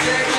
scared.